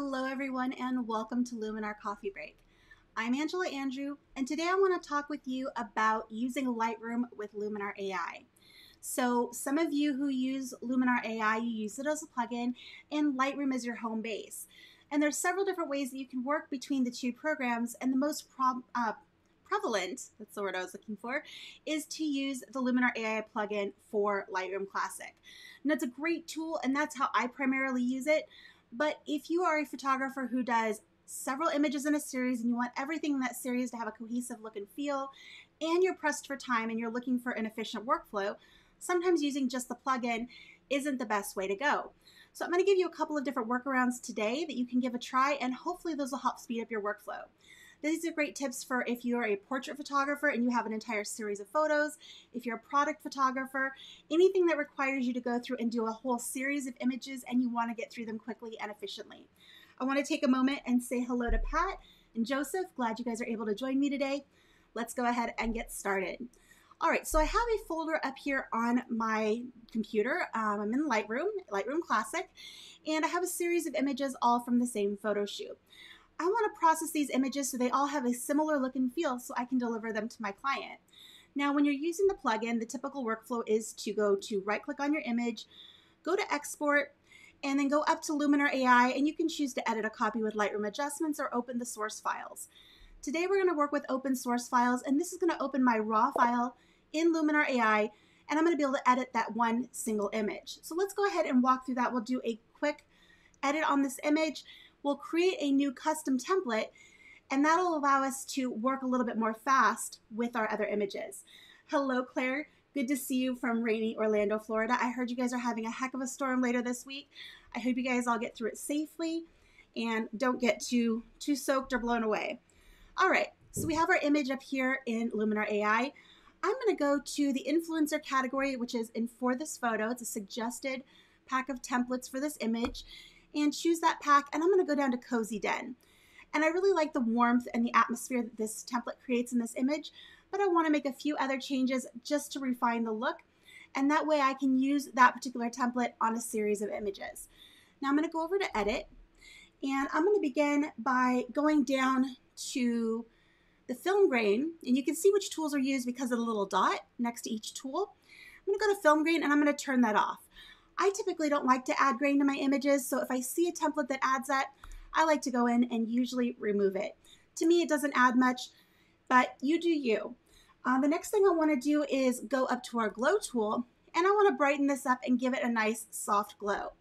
Hello, everyone, and welcome to Luminar Coffee Break. I'm Angela Andrieux, and today I want to talk with you about using Lightroom with Luminar AI. So, some of you who use Luminar AI, you use it as a plugin, and Lightroom is your home base. And there's several different ways that you can work between the two programs, and the most uh, prevalent, that's the word I was looking for, is to use the Luminar AI plugin for Lightroom Classic. And it's a great tool, and that's how I primarily use it. But if you are a photographer who does several images in a series and you want everything in that series to have a cohesive look and feel, and you're pressed for time and you're looking for an efficient workflow, sometimes using just the plugin isn't the best way to go. So I'm going to give you a couple of different workarounds today that you can give a try, and hopefully those will help speed up your workflow. These are great tips for if you're a portrait photographer and you have an entire series of photos, if you're a product photographer, anything that requires you to go through and do a whole series of images and you want to get through them quickly and efficiently. I want to take a moment and say hello to Pat and Joseph. Glad you guys are able to join me today. Let's go ahead and get started. All right, so I have a folder up here on my computer. Um, I'm in Lightroom, Lightroom Classic, and I have a series of images all from the same photo shoot. I want to process these images so they all have a similar look and feel so I can deliver them to my client. Now, when you're using the plugin, the typical workflow is to go to right click on your image, go to export, and then go up to Luminar AI, and you can choose to edit a copy with Lightroom adjustments or open the source files. Today, we're going to work with open source files, and this is going to open my raw file in Luminar AI, and I'm going to be able to edit that one single image. So let's go ahead and walk through that. We'll do a quick edit on this image we'll create a new custom template and that'll allow us to work a little bit more fast with our other images. Hello, Claire. Good to see you from rainy Orlando, Florida. I heard you guys are having a heck of a storm later this week. I hope you guys all get through it safely and don't get too too soaked or blown away. All right, so we have our image up here in Luminar AI. I'm going to go to the influencer category, which is in for this photo. It's a suggested pack of templates for this image and choose that pack. And I'm going to go down to Cozy Den. And I really like the warmth and the atmosphere that this template creates in this image, but I want to make a few other changes just to refine the look. And that way I can use that particular template on a series of images. Now I'm going to go over to edit and I'm going to begin by going down to the film grain and you can see which tools are used because of the little dot next to each tool. I'm going to go to film grain and I'm going to turn that off. I typically don't like to add grain to my images, so if I see a template that adds that, I like to go in and usually remove it. To me, it doesn't add much, but you do you. Uh, the next thing I want to do is go up to our glow tool, and I want to brighten this up and give it a nice soft glow.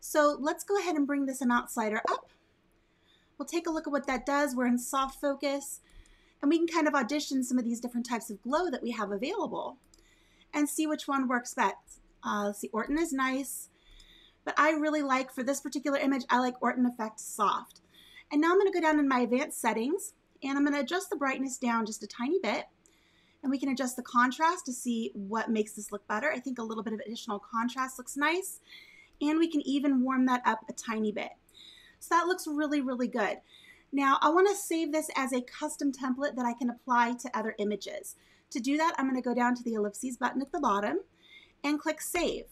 So let's go ahead and bring this amount slider up. We'll take a look at what that does. We're in soft focus, and we can kind of audition some of these different types of glow that we have available and see which one works best. Uh, see, Orton is nice. But I really like, for this particular image, I like Orton Effect Soft. And now I'm going to go down in my advanced settings and I'm going to adjust the brightness down just a tiny bit. And we can adjust the contrast to see what makes this look better. I think a little bit of additional contrast looks nice. And we can even warm that up a tiny bit. So that looks really, really good. Now I want to save this as a custom template that I can apply to other images. To do that, I'm going to go down to the ellipses button at the bottom and click Save.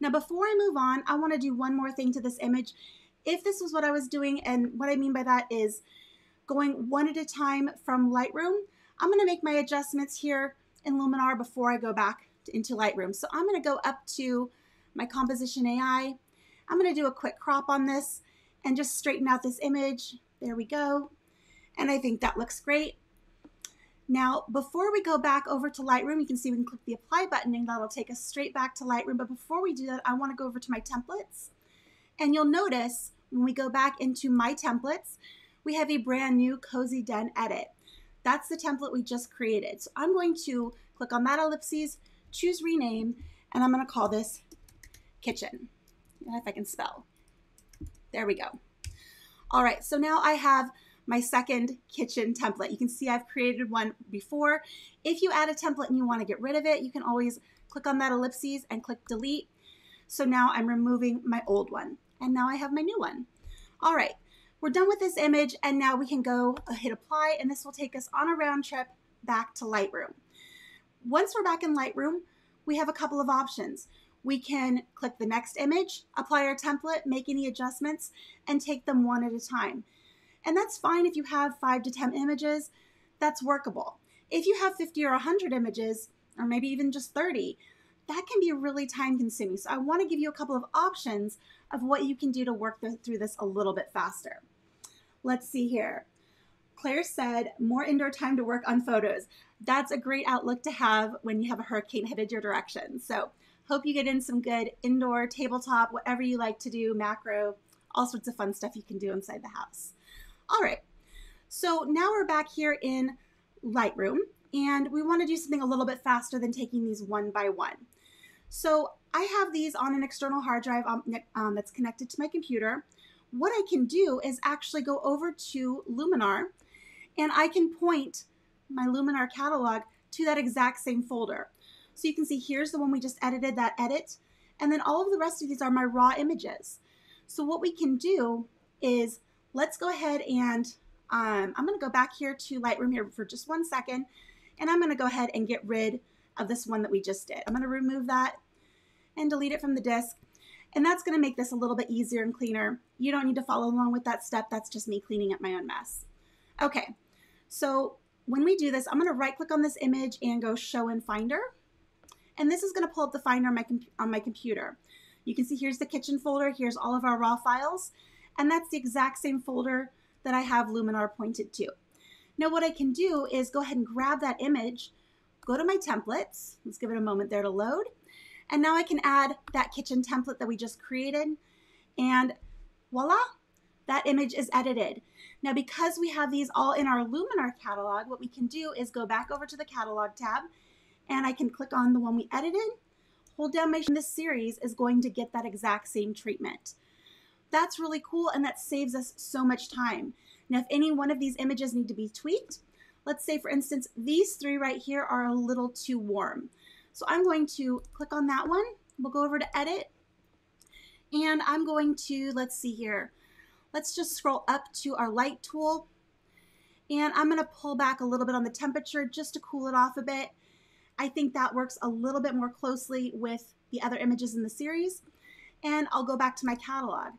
Now before I move on, I want to do one more thing to this image. If this was what I was doing, and what I mean by that is going one at a time from Lightroom, I'm going to make my adjustments here in Luminar before I go back into Lightroom. So I'm going to go up to my Composition AI. I'm going to do a quick crop on this and just straighten out this image. There we go. And I think that looks great. Now, before we go back over to Lightroom, you can see we can click the apply button and that'll take us straight back to Lightroom. But before we do that, I wanna go over to my templates. And you'll notice when we go back into my templates, we have a brand new Cozy Den edit. That's the template we just created. So I'm going to click on that ellipses, choose rename, and I'm gonna call this kitchen. If I can spell. There we go. All right, so now I have my second kitchen template. You can see I've created one before. If you add a template and you want to get rid of it, you can always click on that ellipses and click delete. So now I'm removing my old one and now I have my new one. All right, we're done with this image and now we can go uh, hit apply and this will take us on a round trip back to Lightroom. Once we're back in Lightroom, we have a couple of options. we can click the next image, apply our template, make any adjustments, and take them one at a time. And that's fine if you have five to 10 images, that's workable. If you have 50 or 100 images, or maybe even just 30, that can be really time consuming. So I want to give you a couple of options of what you can do to work through this a little bit faster. Let's see here. Claire said, more indoor time to work on photos. That's a great outlook to have when you have a hurricane headed your direction. So hope you get in some good indoor, tabletop, whatever you like to do, macro, all sorts of fun stuff you can do inside the house. All right, so now we're back here in Lightroom and we want to do something a little bit faster than taking these one by one. So I have these on an external hard drive um, um, that's connected to my computer. What I can do is actually go over to Luminar and I can point my Luminar catalog to that exact same folder. So you can see here's the one we just edited, that edit, and then all of the rest of these are my raw images. So what we can do is let's go ahead and um, I'm going to go back here to Lightroom here for just one second, and I'm going to go ahead and get rid of this one that we just did. I'm going to remove that and delete it from the disk. And that's going to make this a little bit easier and cleaner. You don't need to follow along with that step. That's just me cleaning up my own mess. Okay, so when we do this, I'm going to right click on this image and go show in Finder. And this is going to pull up the Finder on my, on my computer. You can see here's the kitchen folder. Here's all of our raw files. And that's the exact same folder that I have Luminar pointed to. Now what I can do is go ahead and grab that image, go to my templates. Let's give it a moment there to load. And now I can add that kitchen template that we just created. And voila, that image is edited. Now, because we have these all in our Luminar catalog, what we can do is go back over to the catalog tab and I can click on the one we edited, hold down my, this series is going to get that exact same treatment. That's really cool and that saves us so much time. Now, if any one of these images need to be tweaked, let's say for instance, these three right here are a little too warm. So I'm going to click on that one. We'll go over to edit and I'm going to, let's see here, Let's just scroll up to our light tool. And I'm gonna pull back a little bit on the temperature just to cool it off a bit. I think that works a little bit more closely with the other images in the series. And I'll go back to my catalog.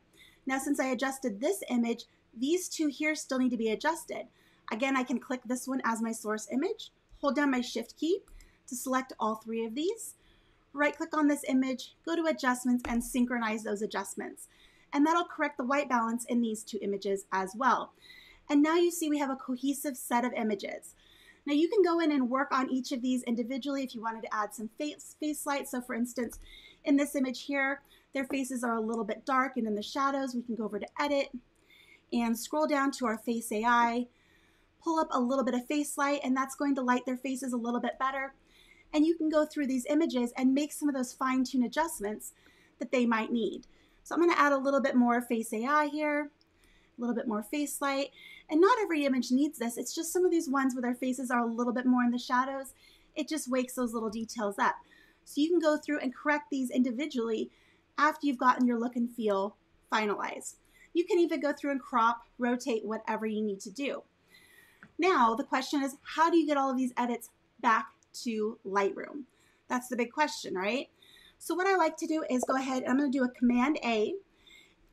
Now, since I adjusted this image, these two here still need to be adjusted. Again, I can click this one as my source image, hold down my shift key to select all three of these, right click on this image, go to adjustments and synchronize those adjustments and that'll correct the white balance in these two images as well. And now you see we have a cohesive set of images. Now you can go in and work on each of these individually if you wanted to add some face, face light. So for instance, in this image here, their faces are a little bit dark and in the shadows, we can go over to edit and scroll down to our face AI, pull up a little bit of face light and that's going to light their faces a little bit better. And you can go through these images and make some of those fine tune adjustments that they might need. So I'm going to add a little bit more face AI here, a little bit more face light. And not every image needs this. It's just some of these ones where their faces are a little bit more in the shadows. It just wakes those little details up. So you can go through and correct these individually after you've gotten your look and feel finalized. You can even go through and crop, rotate, whatever you need to do. Now, the question is, how do you get all of these edits back to Lightroom? That's the big question, right? So what I like to do is go ahead, and I'm going to do a Command A,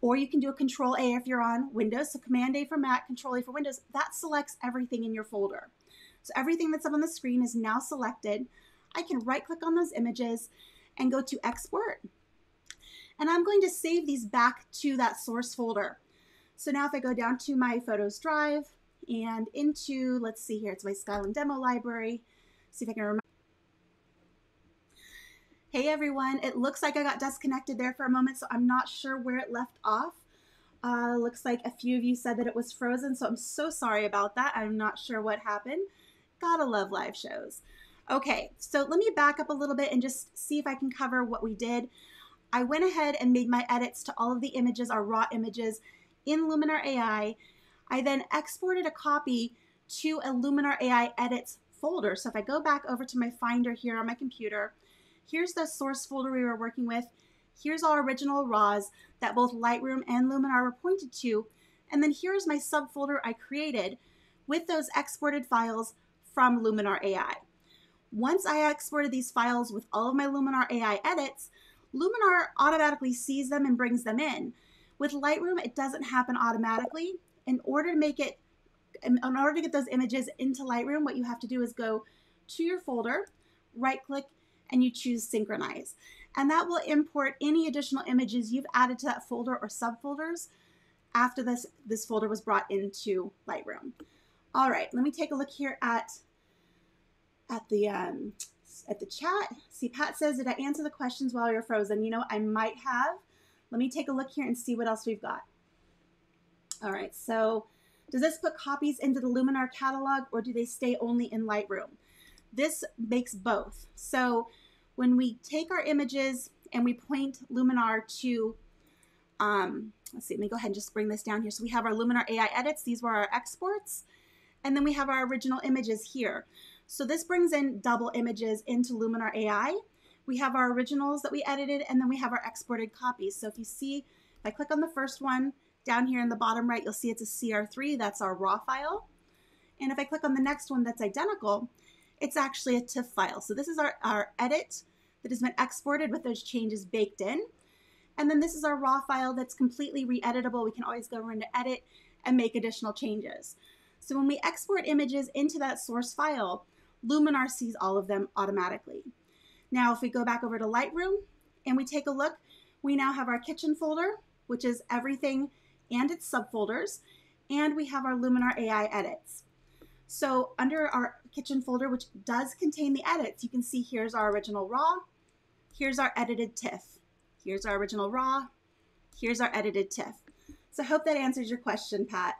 or you can do a Control A if you're on Windows. So Command A for Mac, Control A for Windows. That selects everything in your folder. So everything that's up on the screen is now selected. I can right click on those images and go to Export. And I'm going to save these back to that source folder. So now if I go down to my Photos Drive and into, let's see here, it's my Skylum demo library. See if I can remember. Hey everyone, it looks like I got disconnected there for a moment, so I'm not sure where it left off. Uh, looks like a few of you said that it was frozen, so I'm so sorry about that. I'm not sure what happened. Gotta love live shows. Okay, so let me back up a little bit and just see if I can cover what we did. I went ahead and made my edits to all of the images, our raw images, in Luminar AI. I then exported a copy to a Luminar AI edits folder. So if I go back over to my Finder here on my computer, here's the source folder we were working with. Here's our original RAWs that both Lightroom and Luminar were pointed to. And then here's my subfolder I created with those exported files from Luminar AI. Once I exported these files with all of my Luminar AI edits, Luminar automatically sees them and brings them in. With Lightroom, it doesn't happen automatically. In order to make it, in order to get those images into Lightroom, what you have to do is go to your folder, right click, and you choose synchronize. And that will import any additional images you've added to that folder or subfolders after this, this folder was brought into Lightroom. All right, let me take a look here at, at the um, at the chat. See, Pat says, did I answer the questions while you're frozen? You know, I might have. Let me take a look here and see what else we've got. All right, so does this put copies into the Luminar catalog or do they stay only in Lightroom? This makes both. So when we take our images and we point Luminar to, um, let's see, let me go ahead and just bring this down here. So we have our Luminar AI edits. These were our exports. And then we have our original images here. So this brings in double images into Luminar AI. We have our originals that we edited, and then we have our exported copies. So if you see, if I click on the first one, down here in the bottom right, you'll see it's a CR3, that's our raw file. And if I click on the next one that's identical, it's actually a TIFF file. So this is our, our edit that has been exported with those changes baked in. And then this is our raw file that's completely re-editable. We can always go over into edit and make additional changes. So when we export images into that source file, Luminar sees all of them automatically. Now, if we go back over to Lightroom and we take a look, we now have our kitchen folder, which is everything and its subfolders, and we have our Luminar AI edits. So under our kitchen folder, which does contain the edits, you can see here's our original raw, here's our edited TIFF, here's our original raw, here's our edited TIFF. So I hope that answers your question, Pat.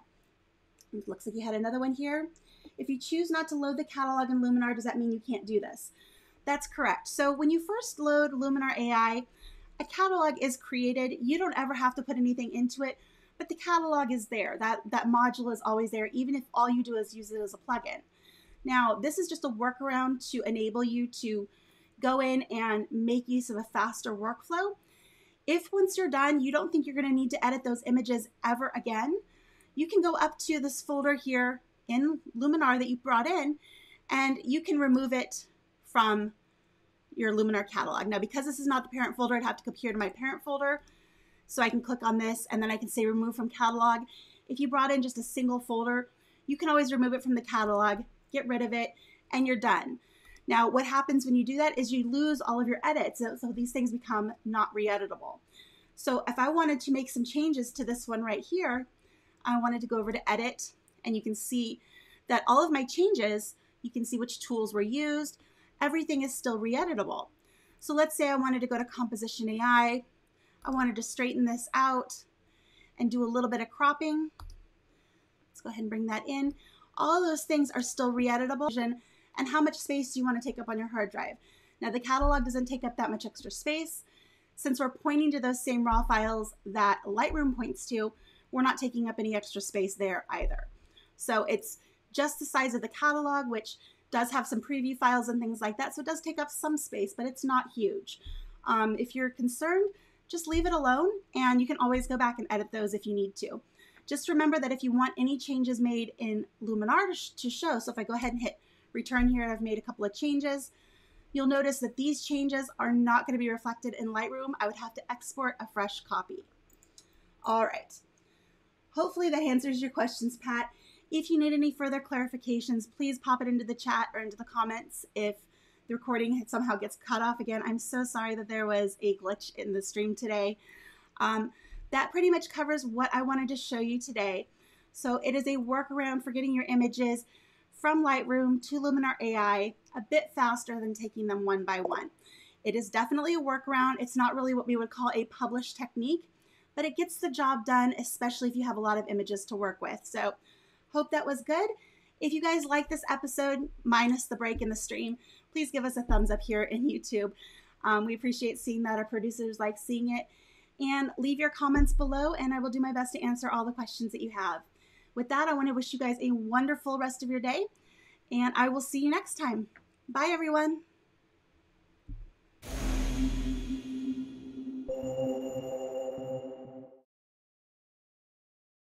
It looks like you had another one here. If you choose not to load the catalog in Luminar, does that mean you can't do this? That's correct. So when you first load Luminar AI, a catalog is created. You don't ever have to put anything into it, but the catalog is there. That, that module is always there, even if all you do is use it as a plugin. Now, this is just a workaround to enable you to go in and make use of a faster workflow. If once you're done, you don't think you're gonna need to edit those images ever again, you can go up to this folder here in Luminar that you brought in, and you can remove it from your Luminar catalog. Now, because this is not the parent folder, I'd have to come here to my parent folder. So I can click on this and then I can say remove from catalog. If you brought in just a single folder, you can always remove it from the catalog, get rid of it, and you're done. Now, what happens when you do that is you lose all of your edits. So, so these things become not re-editable. So if I wanted to make some changes to this one right here, I wanted to go over to edit and you can see that all of my changes, you can see which tools were used. Everything is still re-editable. So let's say I wanted to go to Composition AI. I wanted to straighten this out and do a little bit of cropping. Let's go ahead and bring that in. All those things are still re-editable. And how much space do you want to take up on your hard drive? Now the catalog doesn't take up that much extra space. Since we're pointing to those same raw files that Lightroom points to, we're not taking up any extra space there either. So it's just the size of the catalog, which does have some preview files and things like that. So it does take up some space, but it's not huge. Um, if you're concerned, just leave it alone and you can always go back and edit those if you need to. Just remember that if you want any changes made in Luminar to, show, so if I go ahead and hit return here, I've made a couple of changes, you'll notice that these changes are not going to be reflected in Lightroom. I would have to export a fresh copy. All right. Hopefully that answers your questions, Pat. If you need any further clarifications, please pop it into the chat or into the comments if the recording somehow gets cut off again. I'm so sorry that there was a glitch in the stream today. Um, that pretty much covers what I wanted to show you today. So it is a workaround for getting your images from Lightroom to Luminar AI a bit faster than taking them one by one. It is definitely a workaround. It's not really what we would call a published technique, but it gets the job done, especially if you have a lot of images to work with. So Hope that was good. If you guys like this episode, minus the break in the stream, please give us a thumbs up here in YouTube. Um, we appreciate seeing that. Our producers like seeing it. And leave your comments below, and I will do my best to answer all the questions that you have. With that, I want to wish you guys a wonderful rest of your day, and I will see you next time. Bye, everyone.